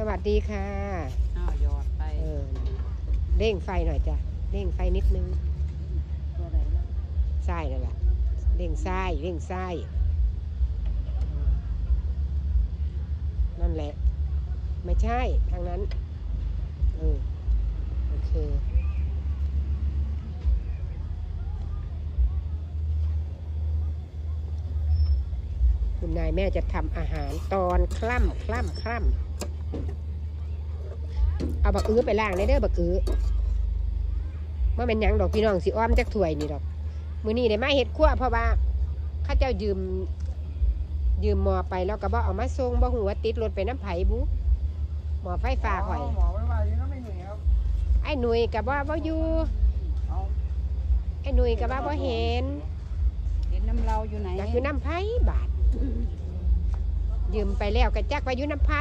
สวัสดีค่ะ อ้าวหยอดไปเออเร่งไฟหน่อยจ้ะเร่งไฟนิดนึงตัวไหนบ้างทรายนั่นแหละเร่งทรายเร่งทรายอืมนั่นแหละ ไม่ใช่ทางนั้นเออโอเคคุณนายแม่จะทำอาหารตอนคล่ำคล่ำคล่ำ เอาบักอื้อไปล้างได้เด้อบักอื้อเมื่อเป็นหยังดอกพี่น้องสิอ้อมจักถ้วยนี่ดอก มื้อนี้ได้มาเฮ็ดครัวเพราะว่าเข้าเจ้ายืม ยืมหมอไปแล้วก็บ่เอามาส่งบ่ฮู้ว่าติดรถไปน้ำไผบุหมอไฟฟ้าข่อย หมอไม่ว่าอย่างนั้นไม่เหนื่อยครับไอ้หนุ่ยก็บ่บ่อยู่เอาไอ้หนุ่ยก็ว่าบ่เห็นเห็นน้ำเราอยู่ไหนอยากอยู่น้ำไผบาทยืมไปแล้วก็จักว่าอยู่น้ำไผ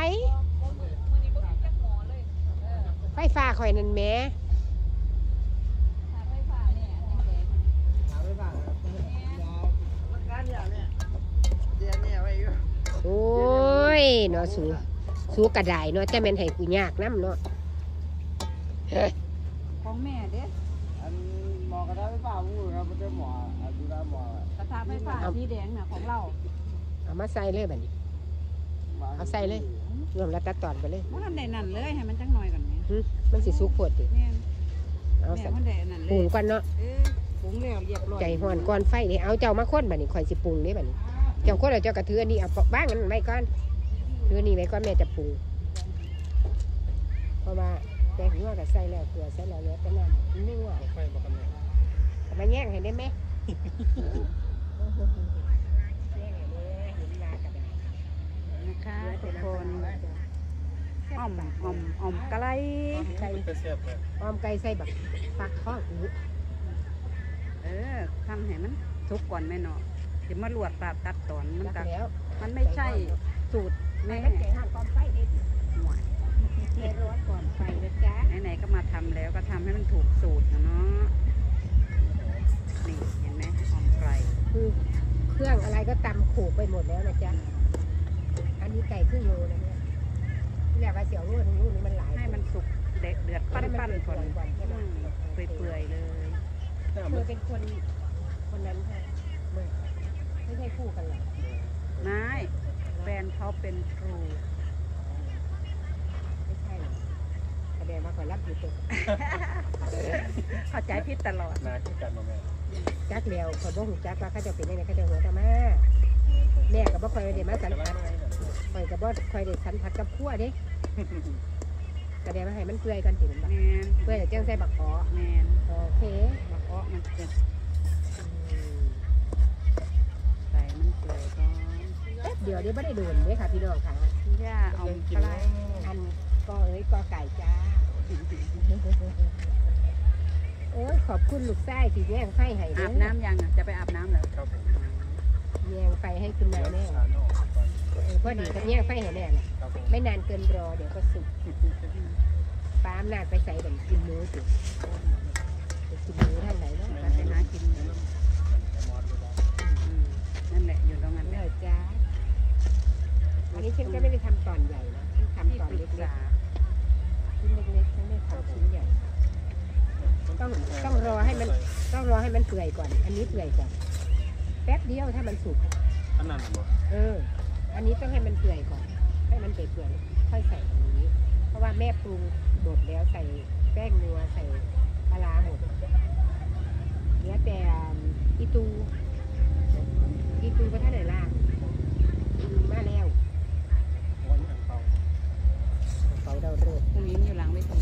ไฟฟ้าข่อยนั่นแหมหาไม่ผ่านครับงานอย่างเนี้ยเดียนเนี่ยไว้อยู่โอ้ยเนาะสูสูกระไดเนาะแต่แม่นให้กูยากนํเนาะของแม่เด้อันหมอกระทะไม่ผ่าพูดครับมันจะหมออันดูแลหมอกระทะไฟฟ้าสีแดงน่ะของเราเอามาใส่เลยบัดนี้ เอาใส่เลย รวมแล้วตัดตอนไปเลยมันอันใดนั่นเลยให้มันจังหน่อยก่อนแม่ หึมันสิสุกโพดติแม่นเอาแม่ใส่มันได้อันนั่นเลปรุงยก่อนเนาะเออปรุงแล้วเรียบร้อยใจห่อนก่อนไฟนี่เอาเจ้ามาค้นบัดนี้ข่อยสิปรุงเด้บัดนี้เจ้าคนแล้วเจ้าก็ถืออันนี้เอาบ้างอันนั้นไว้ก่อนถืออันนี้ไว้ก่อนแม่จะปรุงเพราะว่าแกงหัวก็ใส่แล้วเกลือใส่แล้วเหลือแต่น้ำนึ่งว่าไฟบอกกันเนี่ยเอามาแย่งให้ได้ไหมแย่งให้ได้เห็นลากระดาษนะคะเหลือทุแต่กน้ำคตานล อ้อมอ้อมอ้อมกะไรไก่เป็นเสียบเลยอ้อมไก่ใส่แบบฟักทองอื้อเออทำให้มันทุกก่อนแม่เนาะเดี๋ยวมาลวดปาดตัดตอนมันรัก็มันไม่ใช่สูตรแม่แม่มันไก่ห่าก่อนไฟเด็ดหวานใจร้อนก่อนไฟนะจ๊ะไหนๆก็มาทำแล้วก็ทำให้มันถูกสูตรนะเนาะนี่เห็นไหมหอมไก่คือเครื่องอะไรก็ตำโขกไปหมดแล้วนะจ๊ะอันนี้ไก่ครึ่งโลนะเนี่ย ที่อยากว่าเสียวโลนึงลูกนี้มันหลายให้มันสุกเดือดเดือดปั้นปั้นๆก่อนก่อนใช่ไหมอืมเปื่อยๆเลยเธอเป็นคนคนนั้นค่ะไม่ไม่ใช่คู่กันหรอกนายแฟนเขาเป็นครู ไม่ใช่หรอกแสดงว่าคอยรับอยู่ตัวเข้าใจผิดตลอดนาคือกันมาแม่จักเลียวคอยบ่หูจักว่าเขาจะเป็นยังไงเขาจะหัวตามาแม่กับบ่คอยเดี๋ยวมาสันผัด คอยกับบ่คอยเดี๋ยวสันผัดกับขั้วเด้แสดงว่าให้มันเปื่อยกันสิมันบักแมนเปื่อยแต่จังใส่บักขอแมนโอเคบักอ้อมันจะอืมใส่มันเปื่อยก่อนแป๊บเดียวเดี๋ยวไม่ได้โดนเลยค่ะพี่น้องค่ะย่าเอาปลาอันก็เอ้ยก็ไก่จ้าโอ้ยขอบคุณลูกไส้ที่แย่งไฟให้เด้อาอบน้ำยังอะจะไปอาบน้ำเหรอครับผมแย่งไฟให้คุณนายแม่ชาโน่ก่อน เออพอดีก็แย่งไฟให้แม่น่ะครับผมไม่นานเกินรอเดี๋ยวก็สุกปาล์มนาดไปใส่เดี๋ยวกินหมูสิไปกินหมูทางไหนเนาะไปหากินอืมนั่นแหละอยู่ตรงนั้นเด้แหละอจ้าอันนี้ฉันก็ไม่ได้ทำตอนใหญ่นะฉันทำที่ตอนปรึเล็กกษาๆชิ้นเล็กๆฉันไม่ทำชิ้นใหญ่ ต้องต้องรอให้มัน ต้องรอให้มันเปื่อยก่อน อันนี้เปื่อยก่อน แป๊บเดียวถ้ามันสุก อันนั้นเหรอเอออั นี้ต้องให้มันเปื่อยก่อน ให้มันเปื่อยๆค่อยใส่อันนี้ เพราะว่าแม่ปรุงหมดแล้วใส่แป้งนัวใส่ปลาหมดเหลือแต่อีตู อีตูก็ท่านไหนล่างอืมาแล้ววันอันเปาเขาเราเริ่มพรุ่งนี้อยู่หลังเวที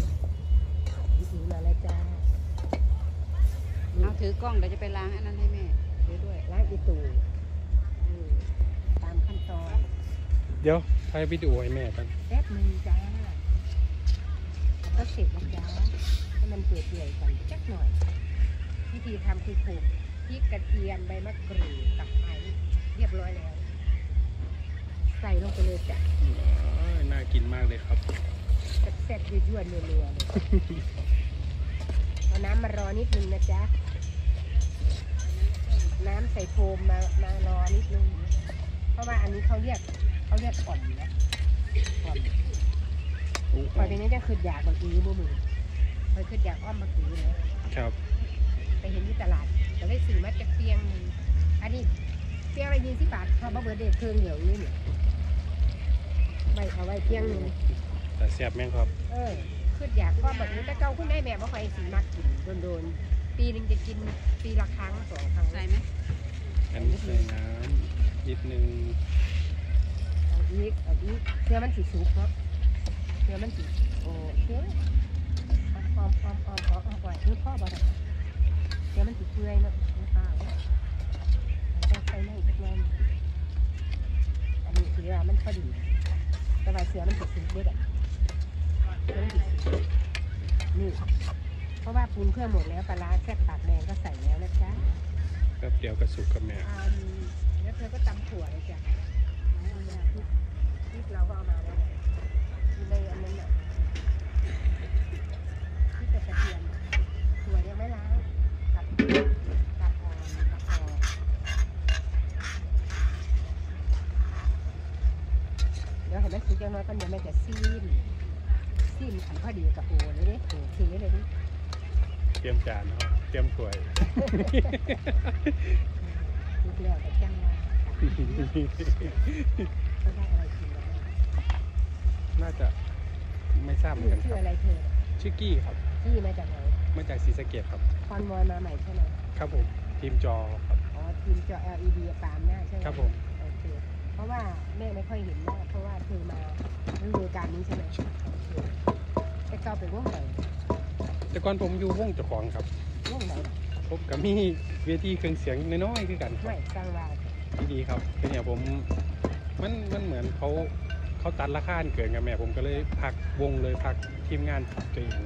อีตูมาแล้วจ้าเอาถือกล้องเดี๋ยวจะไปล้างอันนั้นให้แม่ถือด้วยล้างอีตู ตามขั้นตอนเดี๋ยวถ่ายวิดีโอให้แม่กันแป๊บหนึ่งจ้าแล้วก็เสร็จแล้วจ้าให้มันเปื่อยๆก่อนจักหน่อย วิธีทำคือผูกพริกกระเทียมใบมะกรูดตะไคร้เรียบร้อยแล้ว ใส่ลงไปเลยจ้ะน่ากินมากเลยครับแซ่บๆยั่วๆนัวๆเลยเอาน้ำมารอนิดนึงนะจ๊ะ น้ำใส่โฟมมามารอนิดนึง เพราะว่าอันนี้เขาเรียกเขาเรียกอ่อนนะอ่อนอู้พอเป็นนี้จะขึ้นอยากบางทีบ่มือไปขึ้นอยากอ้อมบางทีเลยครับ ไปเห็นที่ตลาดก็เลยซื้อมาจากเตียงหนึงอันนี้เตียงละยี่สิบบาทพอมาเบิร์ดเดย์เครื่องเดียวนี่เนี่ยไว้เอาไว้เตียงหนึงแต่แซ่บแม่งครับ เออขึ้นอยากก็แบบนี้แต่เก่าคุณได้แม่บ่ค่อยสีมักกินโดนๆปีหนึงจะกินปีละครั้งสองครั้งใส่ไหม อาอีกเอาอีกเพื่อมันสิสุกเนาะเพื่อมันสิโอเคออมออมออมออมออมก่อนนี่พ่อบอกเพื่อมันสิเปื่อยเนาะนี่ป้าต้องใส่ในอีกหน่อยอันนี้คือว่ามันพอดีแต่ว่าเสือมันสิสุกเด้อแบบเสือมันสิสุกนี่เพราะว่าปรุงเครื่องหมดแล้วปลาร้าแค่ปากแดงก็ใส่แล้วนะจ๊ะแป๊บเดียวก็สุกกับแม่อ่าแล้วเธอก็ตำถั่วเลยจ้ะ พริกเราก็เอามาแล้วนะอยู่ในอันนั้นน่ะพริกกับกระเทียมถั่วยังไม่ล้างกับกับอ่อนกับอ่อนเดี๋ยวเห็นไหมสุกยังน้อยก็เดี๋ยวแม่จะซีมซีมอันพอดีกับโอเลยดิโอเคเลยดิเตรียมจานเนาะเตรียมถ้วยสุกแล้วก็จังว่าเขาได้อะไรกิ นแล้วน่าจะไม่ทราบเหมือนกันคชื่อรับ อะไรเธอชื่อกี้ครับ ที่มาจากไหนมาจากศรีสะเกดครับ คอนวอยมาใหม่ใช่ไหมครับผม ทีมจอครับ อ๋อทีมจอ LED ตามหน้าใช่ไหมครับผม โอเคเพราะว่าแม่ไม่ค่อยเห็นหน้าเพราะว่าเธอมาฤดูกาลนี้ใช่ไหมโอเคแต่เก่าเป็นวงไหนแต่ก่อนผมอยู่วงเจ้าของครับ วงไหนผมก็มีเวทีเครื่องเสียงน้อยๆคือกันครัไม่บสร้างวาที่ดีครับคือเนี่ยผมมันมันเหมือนเขา เขาตัดราคาเกินกับแม่ผมก็เลยพักวงเลยพักทีมงานตัวเอง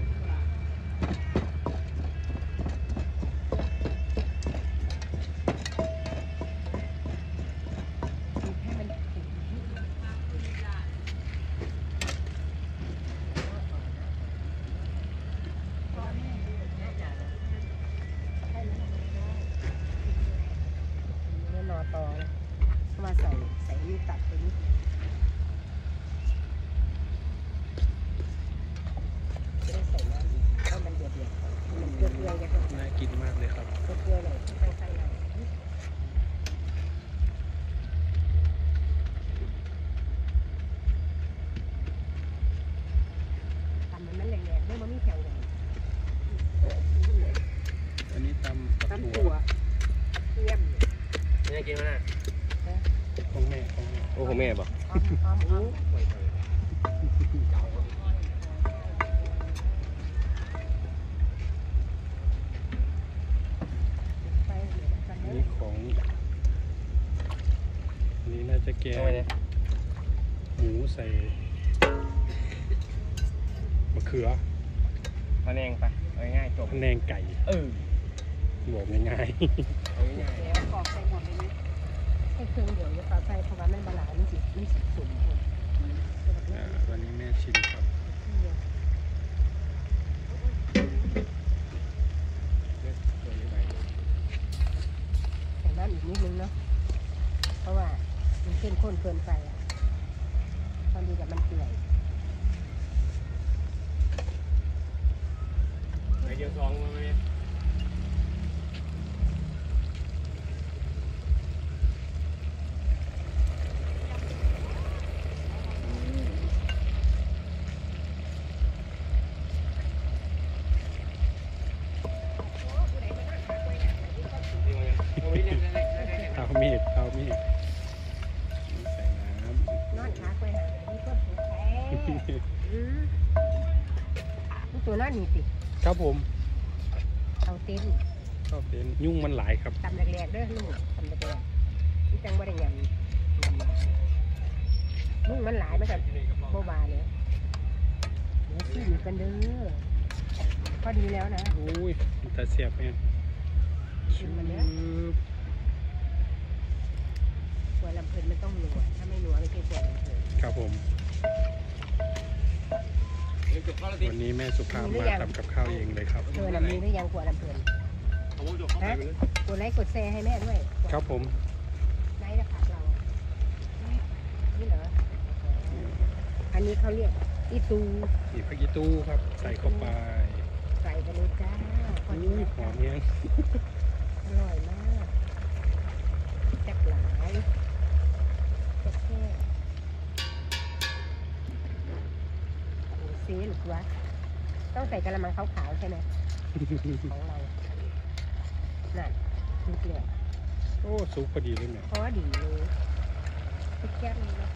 ๆมันเกลือๆกันน่ากินมากเลยครับเกลือๆหน่อยตั้งใจหน่อยทำมันมันแหลกๆด้วยมันไม่แข็งเลยอันนี้ตำกับตำถั่ถั่ววเทียมนี่กินมั้ยน่ะของแม่ของแม่โอ้ของแม่ป่ะอ้อมอ้อมอ้อม ของอันนี้น่าจะแกงทำไมเนี่ยหมูใส่มะเขือพะแนงไปเอาง่ายๆจบพะแนงไก่เออบอกง่ายเอาง่ายเดี๋ยวกรอกใส่หมดเลยนะให้เครื่องเดี๋ยวจะปลาใส่เพราะว่ามันบาลานซ์มันสิมันสิสุ่มหมดๆอ่าวันนี้แม่ชิมครับ ๆตัวนี้ไป ใส่น้ำอีก นาะ เพราะว่ามันเข้มข้นเกินไปอะตอนดีกับมันเปื่อยไปเดียวสองมาไหม ครับผมเอาเต็นชอบเป็นยุ่งมันหลายครับตำแรกๆเด้อลูกตำแรกๆนี่จังว่าได้ยำยำมานุ่งมันหลายมันกับโบบาเนี่ยเดี๋ยวชิมกันเด้อพอดีแล้วนะโอ้ยแต่เสียบแม่ชิมมันเด้อหัวลำเพลินมันต้องนัวถ้าไม่นัวไม่ใช่หัวลำเพลินครับผม วจบข้าวแล้วดิวันนี้แม่สุภาพมาทำกับข้าวเองเลยครับ เธอน่ะมีหรือยังหัวลำเพลินเอาจบเข้าไปเลยกดไลค์กดแชร์ให้แม่ด้วยครับผมไลค์นะผักเรานี่เหรออันนี้เขาเรียกอีตูอีกผักอีตู้ครับ ใส่เข้าไป ใส่ไปเลยจ้าพอดีอุ้ยนะหอคะมเนี้ยงอร่อยมากจักหลายจักแค่ โอ้โหเสียหรือวะต้องใส่กระมังขาวๆใช่ไหมของเรานั่นดูเกลือโอ้ซุปพอดีเลยแม่พอดีเลยทุกแก้มเลยนะ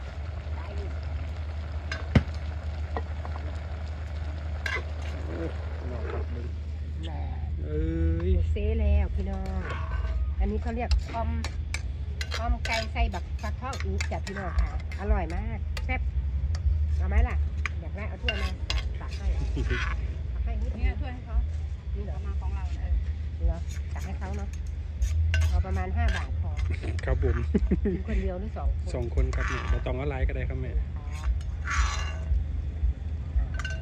ได้อยู่ลองครับมึงน่ะเอ้ยเซแล้วพี่น้อง อันนี้เขาเรียกออมออมไก่ใส่บักฟักทองอีกจ้ะพี่น้องค่ะ อร่อยมากแซ่บเอาไหมล่ะ อยากได้เอาถ้วยมา เนี่ยถ้วยให้เขานี่เหรอเอามาของเราเออเหรอตักให้เขาเนาะเอาประมาณห้าบาทพอครับผมกินคนเดียวหรือสองคนสองคนครับแม่เราต้องเอาไลน์ก็ได้ครับแม่ครับ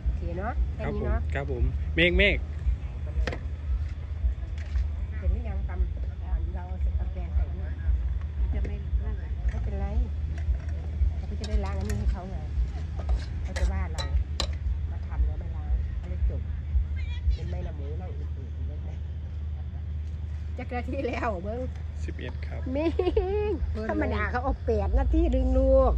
โอเคเนาะคแค่รับนี้ผมเนาะ ครับผมเมฆเมฆ เห็นหรือยังตำอ่าเราเอากาแฟใส่ด้วย จะไม่นั่นแหละ ไม่เป็นไรเราก็จะได้ล้างอันนี้ให้เขาไงเขาจะว่าเรามาทำแล้วไม่ล้างเขาเลยจบเป็นไม่ละหมูนั่งอืดๆอยู่นั่นแหละ จักรที่แล้วเบิ้งสิบเอ็ดครับ มิงธรรมดาเขาเอาแปดนาทีดึงลูก